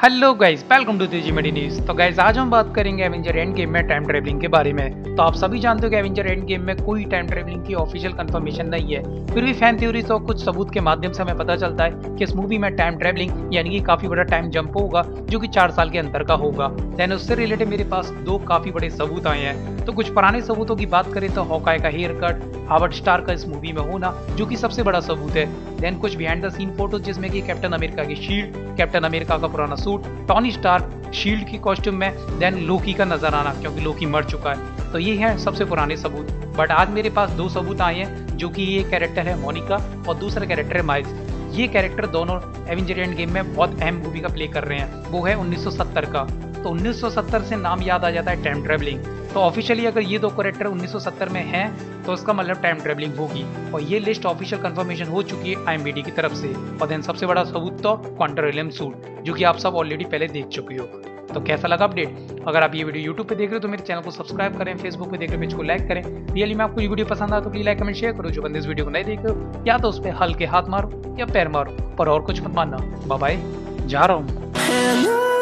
Hello guys welcome to तेज़ी मेडी news तो guys आज हम बात करेंगे एवेंजर एंड गेम में टाइम ट्रेवलिंग के बारे में। तो आप सभी जानते हो कि एवेंजर एंड गेम में कोई टाइम ट्रेवलिंग की ऑफिशियल कंफर्मेशन नहीं है। फिर भी फ़ैन थ्योरी तो कुछ सबूत के माध्यम से हमें पता चलता है कि इस मूवी में टाइम ट्रेवलिंग यानी कि काफ़ी बड़ा टाइम जंप होगा, जो कि चार साल के अंतर का होगा। देन उससे रिलेटेड मेरे पास दो काफ़ी बड़े सबूत आए हैं। तो कुछ पुराने सबूतों की बात करें तो हॉकाय का हेयर कट हावर्ड स्टार का इस मूवी में होना, जो कि सबसे बड़ा सबूत है। देन कुछ बिहाइंड द सीन फ़ोटो जिसमें कि कैप्टन अमेरिका की शील्ड कैप्टन अमेरिका का पुराना सूट टॉनी स्टार शील्ड की कॉस्ट्यूम में देन लोकी का नज़र आना, क्योंकि लोकी मर चुका है। तो ये है सबसे पुराने सबूत। बट आज मेरे पास दो सबूत आए हैं, जो कि ये कैरेक्टर है मोनिका और दूसरा कैरेक्टर है माइल्स ये कैरेक्टर दोनों एवेंजर एंड गेम में बहुत अहम भूमिका प्ले कर रहे हैं। वो है 1970 का। तो 1970 से नाम याद आ जाता है टाइम ट्रेवलिंग तो ऑफिशियली अगर ये दो करेक्टर 1970 में हैं तो इसका मतलब टाइम ट्रेवलिंग होगी। और ये लिस्ट ऑफिशियल कंफर्मेशन हो चुकी है आईएमबीडी की तरफ़ से। और देन सबसे बड़ा सबूत तो क्वांटर सूट जो कि आप सब ऑलरेडी पहले देख चुके हो। तो कैसा लगा अपडेट अगर आप ये वीडियो यूट्यूब पे देख रहे हो तो मेरे चैनल को सब्सक्राइब करें फेसबुक पे देख रहे पेज को लाइक करें। रियली में आपको ये वीडियो पसंद आया तो प्लीज़ लाइक कमेंट शेयर करो। जो बंदे इस वीडियो को नहीं देख रहे हो, या तो उस पर हल्के हाथ मारो या पैर मारो, पर और कुछ मत मानना। बाय जा रहा हूँ।